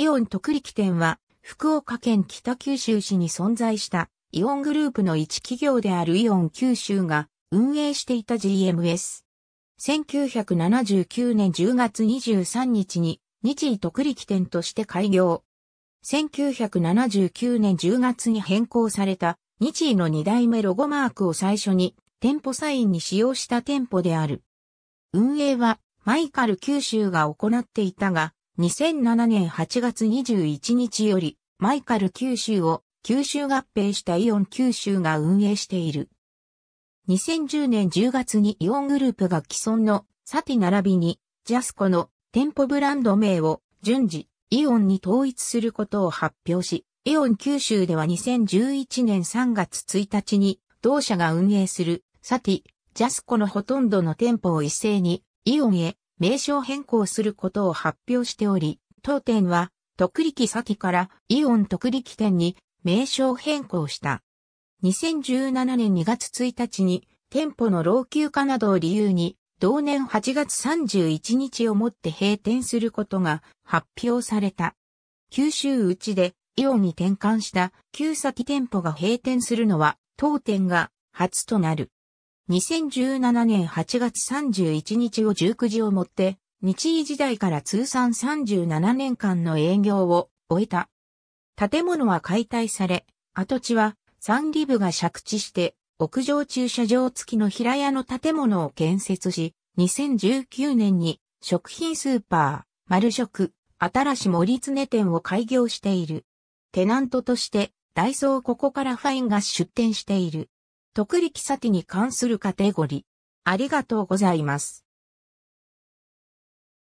イオン特力店は、福岡県北九州市に存在したイオングループの一企業であるイオン九州が運営していた GMS。1979年10月23日に日医特力店として開業。1979年10月に変更された日医の2代目ロゴマークを最初に店舗サインに使用した店舗である。運営はマイカル九州が行っていたが、2007年8月21日よりマイカル九州を九州合併したイオン九州が運営している。2010年10月にイオングループが既存のサティ並びにジャスコの店舗ブランド名を順次イオンに統一することを発表し、イオン九州では2011年3月1日に同社が運営するサティ、ジャスコのほとんどの店舗を一斉にイオンへ名称変更することを発表しており、当店は特力サティからイオン特力店に名称変更した。2017年2月1日に店舗の老朽化などを理由に同年8月31日をもって閉店することが発表された。九州内でイオンに転換した旧先店舗が閉店するのは当店が初となる。2017年8月31日を19時をもって日医時代から通算37年間の営業を終えた。建物は解体され、跡地は3リブが借地して屋上駐車場付きの平屋の建物を建設し、2019年に食品スーパー、マル食、新し森常店を開業している。テナントとして、ダイソーここからファインが出店している。特力サティに関するカテゴリー。ありがとうございます。